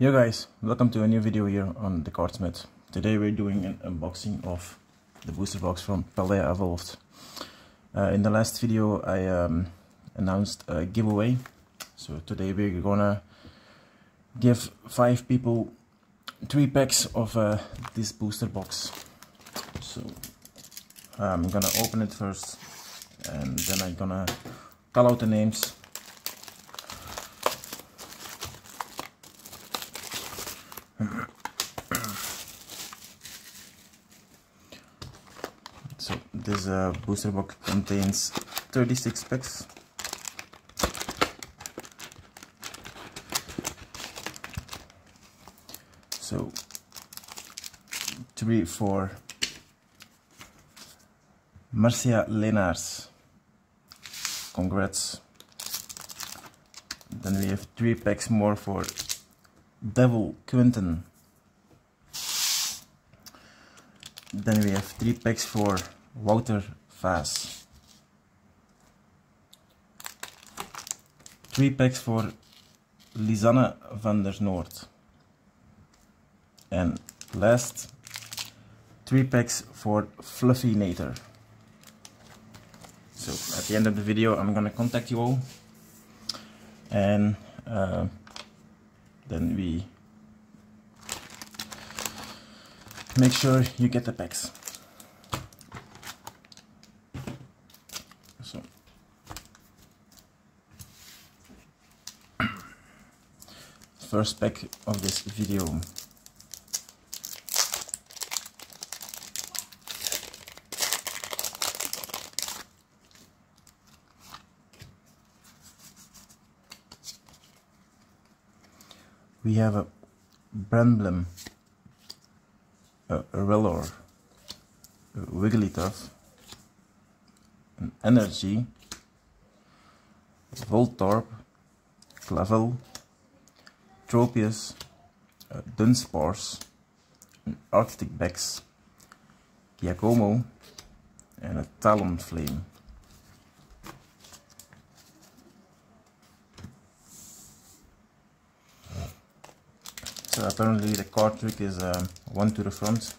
Yo guys, welcome to a new video here on the Cardsmith. Today we're doing an unboxing of the booster box from Paldea Evolved. Uh, in the last video I um, announced a giveaway, so today we're gonna give five people three packs of uh, this booster box. So I'm gonna open it first and then I'm gonna call out the names this booster box contains 36 packs. So three for Marcia Lenars congrats. Then we have three packs more for Devil Quinton. Then we have three packs for Wouter Vaas. Three packs for Lisanne van der Noord. And last, three packs for Fluffy Nater. So at the end of the video I'm gonna contact you all and uh, then we make sure you get the packs. So first pack of this video. we have a Bramblin, a, Rellor, a Wigglytuff, an Energy, Voltorb, Clavel, Tropius, a Dunsparce, an Arctic Bex, Giacomo, and a Talonflame. So apparently the card trick is um, one to the front.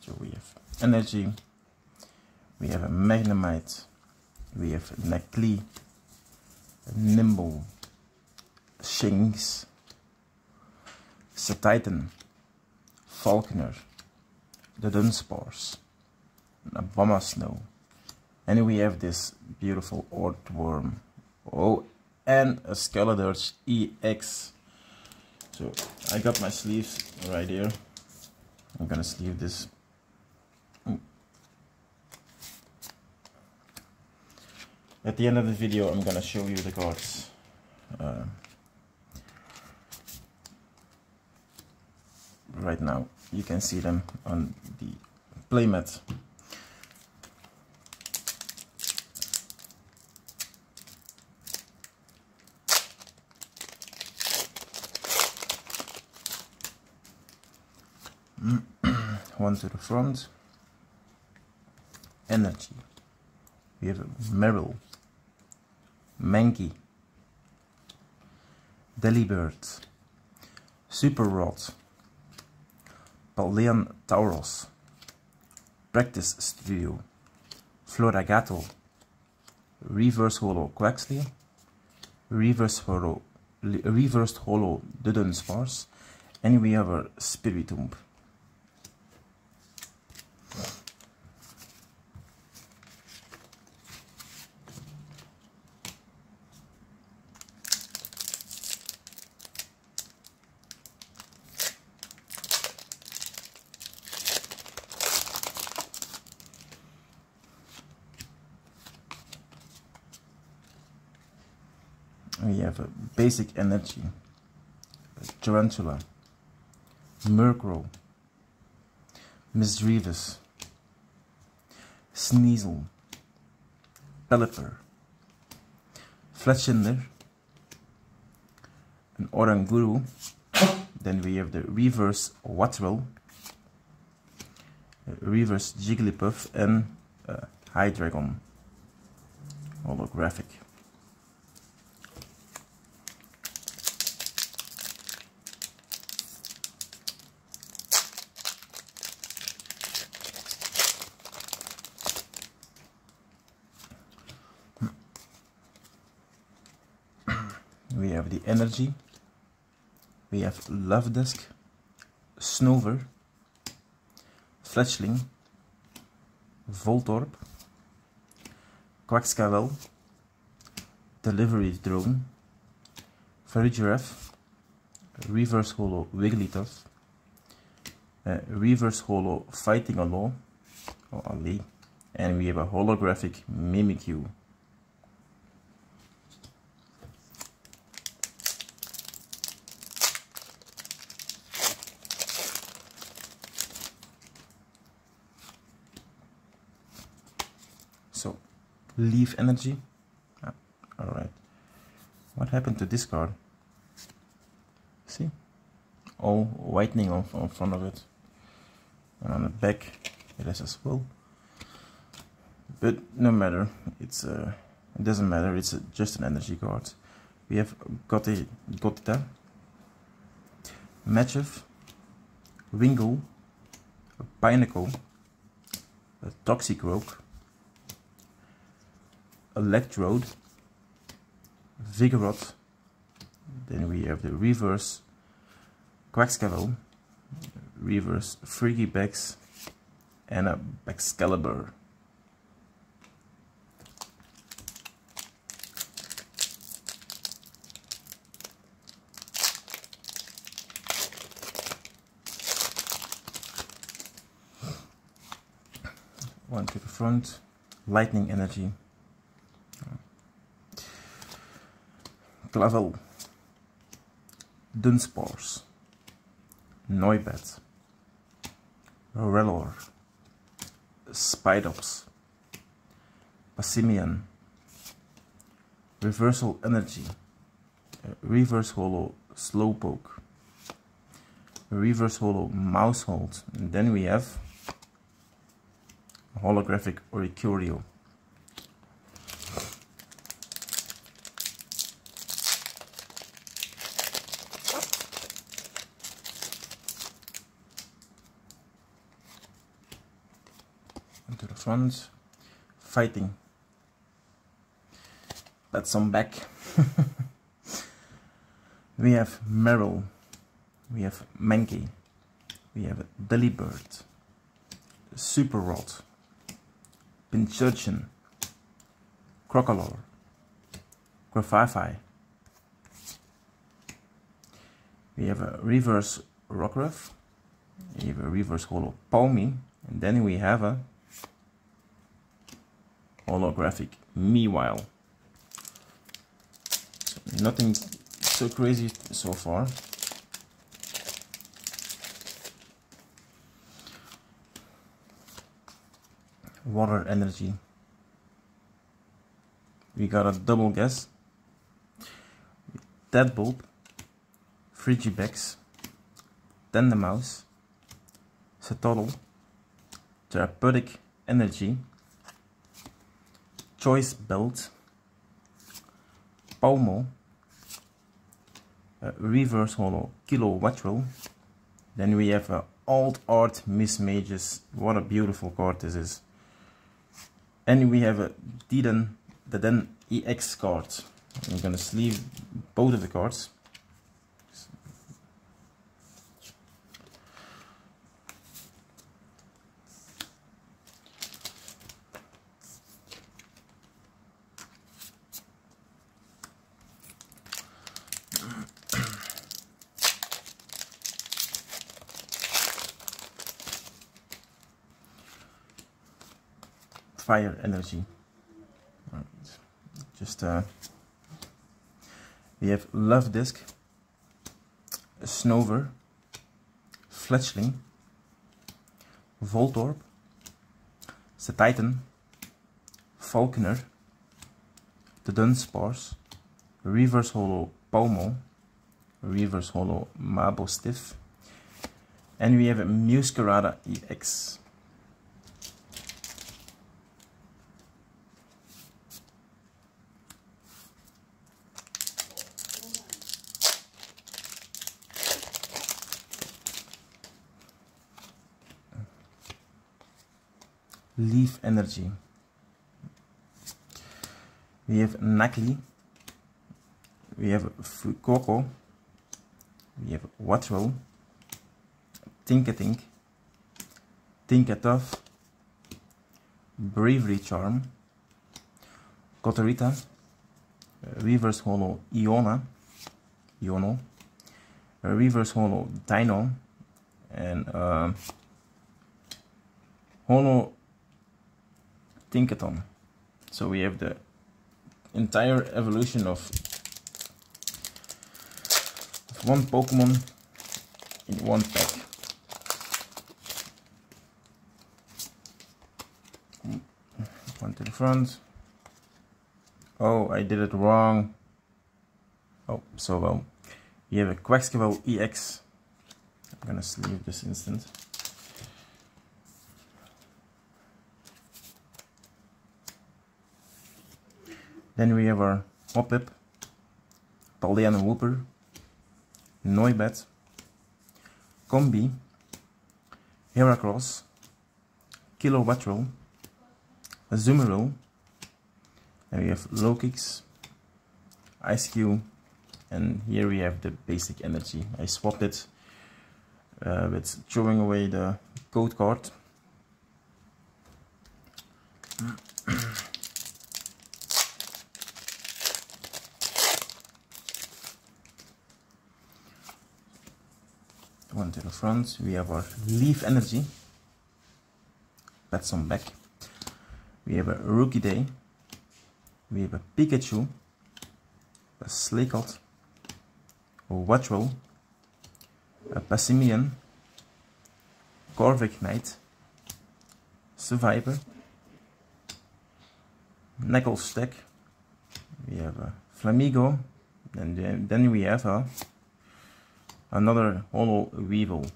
So we have energy. We have a Magnemite. We have Nacli. Nymble. Shinx. Titan. Falconer, the Dunsparce, a Snow. and we have this beautiful Orthworm, oh, and a Skeledirge EX. So I got my sleeves right here. I'm gonna sleeve this. At the end of the video, I'm gonna show you the cards. Uh, right now you can see them on the playmat one to the front energy we have Marill Mankey Delibird Super Rod Paldean Tauros, Practice Studio, Floragato, Reverse Holo Quaxly, Reverse Holo, Reversed Holo Dudunsparce, and we have our Spiritomb. we have a basic energy, Tarountula, Murkrow, Misdreavus, Sneasel, Pelipper, Fletchinder, an Oranguru, Then we have the reverse Wattrel, reverse Jigglypuff, and uh, Hydreigon holographic. We have the energy. We have Luvdisc, Snover, Fletchling, Voltorb, Quaxwell, Delivery Drone, Farigiraf, Reverse Holo Wigglytuff, uh, Reverse Holo Fighting Allo, or Ali, and we have a holographic Mimikyu. So, leaf energy. Ah, Alright. What happened to this card? See? All whitening on, on front of it. And on the back it is as well. But no matter, it's uh, it doesn't matter, it's uh, just an energy card. We have got Gotti, Gothita, Maschiff, Wingull, a Pineco, a Toxicroak, Electrode, Vigoroth, then we have the reverse Quaxwell, reverse Frigibax, and a Excalibur. One to the front, lightning energy, Clavel, Dunsparce, Noibat, Rellor, Spidops, Passimian, Reversal Energy, Reverse Holo Slowpoke, Reverse Holo Maushold, and then we have holographic Oricorio. Into the front, fighting. That's some back. we have Marill we have Mankey, we have Delibird, Super Rod, Pincurchin, Crocalor, Grafaiai. We have a reverse Rockruff, we have a reverse Holo Pawmi, and then we have a holographic Mewile. So nothing so crazy so far. Water energy. We got a double guess. Deadbolt, Frigibax, Tandemaus, Cetoddle, Therapeutic Energy, Choice Belt, Pawmo, uh, Reverse Holo Kilo. Then we have uh, Alt Art Mismagius. What a beautiful card this is. And we have a Diden, the Den EX card. I'm gonna sleeve both of the cards. Fire energy. Right. Just uh, we have Luvdisc, Snover, Fletchling, Voltorb, Titan, Falconer, the Dunsparce, Reverse Holo Pawmo, reverse holo Mabosstiff, and we have a Meowscarada EX. Leaf Energy. We have Nacli. We have Fuecoco. We have Watro. Tinkatink. Tinkatuff. Bravery Charm. Kotorita. Reverse Holo Iona. Iono. Reverse Holo Dino. And uh, Holo Tinkaton. So we have the entire evolution of, one Pokemon in one pack. One to the front. Oh, I did it wrong. Oh, so well. We have a Quaquaval EX. I'm gonna sleeve this instant. Then we have our Hoppip, Paldean Wooper, Noibat, Combee, Heracross, Kilowattrel, Azumarill, and we have Lokix, Ice Cube, and here we have the basic energy. I swapped it uh, with throwing away the code card. one to the front. We have our leaf energy. That's on back. We have a Rookidee. We have a pikachu. A Slakoth, a Wattrel, a Passimian, Corviknight, Survivor, Naclstack, we have a Flamigo, and then we have a another holo weevil.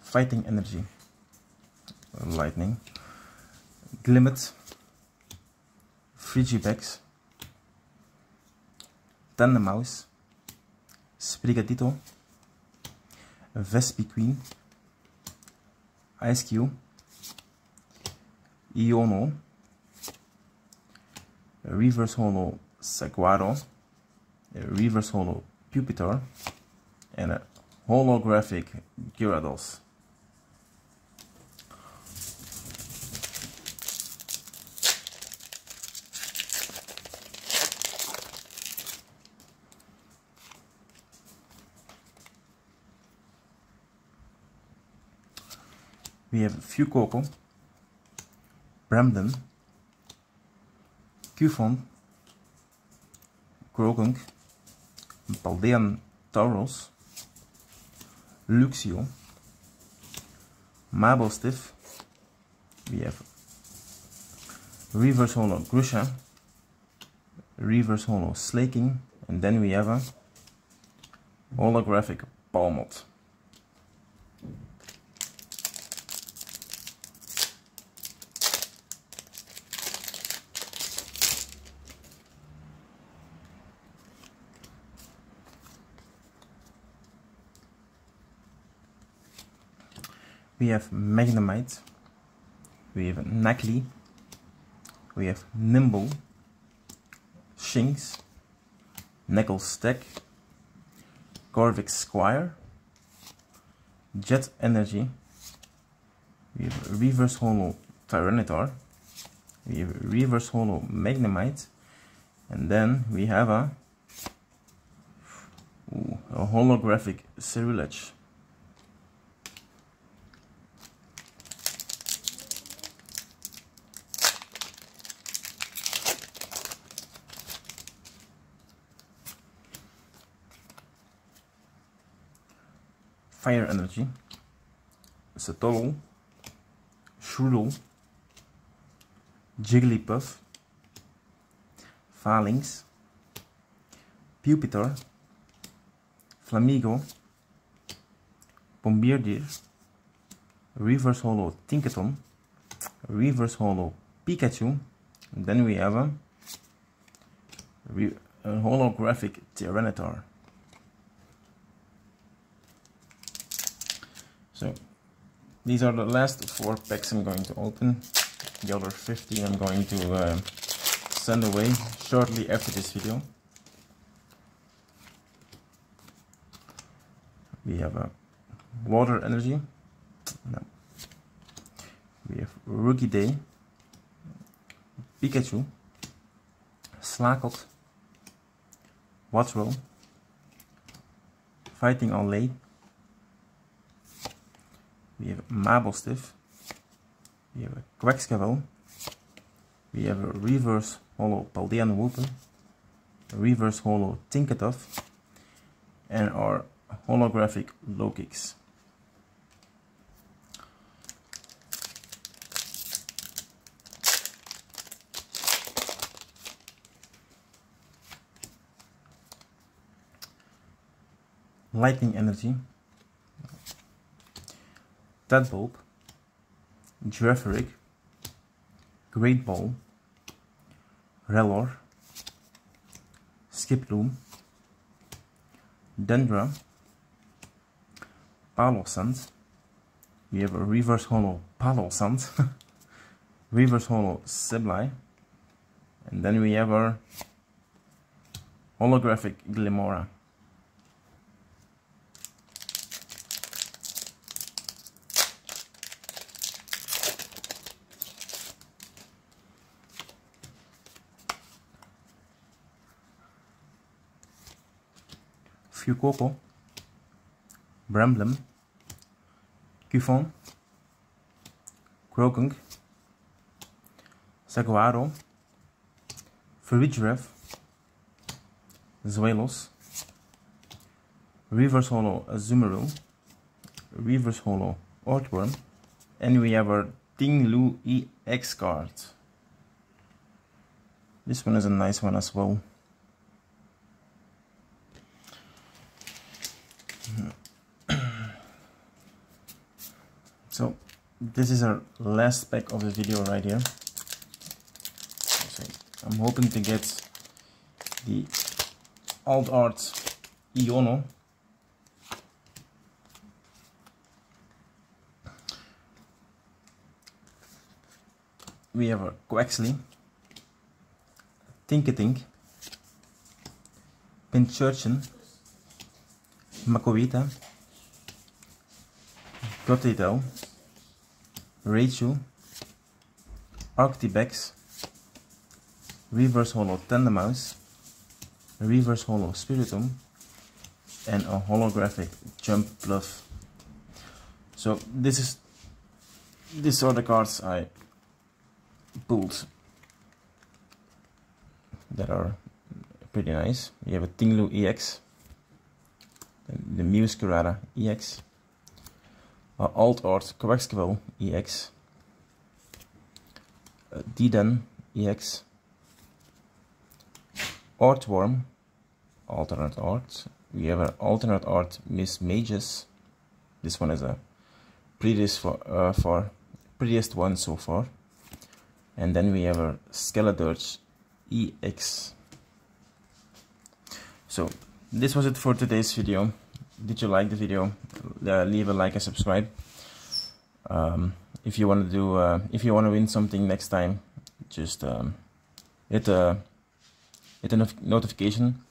Fighting energy, lightning, Glimmet, Frigibax, Tandemaus, Sprigatito, Vespiquen, Ice Cube, Iono, Reverse Holo Saguaro, Reverse Holo Pupitar, and a holographic Gyarados. We have Fuecoco, Bramden, Cufant, Croagunk, Paldean Tauros, Luxio, Mabosstiff, we have Reverse Holo Grusha, Reverse Holo Slaking, and then we have a holographic Pawmot. We have Magnemite, we have Nacli, we have Nymble, Shinx, Naclstack, Corvic Squire, Jet Energy, we have Reverse Holo Tyranitar, we have Reverse Holo Magnemite, and then we have a, ooh, a holographic Ceruledge. Fire Energy, Cetoddle, Shroodle, Jigglypuff, Falinks, Pupitar, Flamigo, Bombirdier, Reverse Holo Tinkaton, Reverse Holo Pikachu, and then we have a, a holographic Tyranitar. So these are the last four packs I'm going to open. The other 15 I'm going to uh, send away shortly after this video. We have a water energy. No. We have Rookidee, Pikachu, Slakoth, Wattrel, Fighting All Late, we have Mabosstiff, we have a Quaxwell, we have a reverse holo Paldean Wooper, a reverse holo Tinkatuff, and our holographic Lokix. Lightning Energy, Tadbulb, Girafarig, Great Ball, Rellor, Skiploom, Dendra, Palossand, we have a reverse holo Palossand, reverse holo Sableye, and then we have our holographic Glimmora. Fuecoco, Bramblin, Cufant, Croagunk, Saguaro, Farigiraf, Zweilous, Reverse Holo Azumarill, Reverse Holo Orthworm, and we have our Ting Lu EX card. This one is a nice one as well. So this is our last pack of the video right here. So I'm hoping to get the Alt Art Iono. We have a Quaxly Tinkatink Pincurchin Makoita Gothitelle Rachel, Arctibax, Reverse Holo Tandemaus, Reverse Holo Spiritomb, and a holographic Jump Bluff. So this is these are the cards I pulled that are pretty nice. We have a Ting-Lu EX, the Muse Meowscarada EX, uh, Alt Art Quaquaval EX, uh, Diden EX, Orthworm, alternate art. We have an alternate art Mismagius. This one is a prettiest for, uh, for prettiest one so far. And then we have a Skeledirge EX. So this was it for today's video did you like the video? Uh, leave a like and subscribe. Um, if you want to do uh, if you want to win something next time just um, hit a hit a notification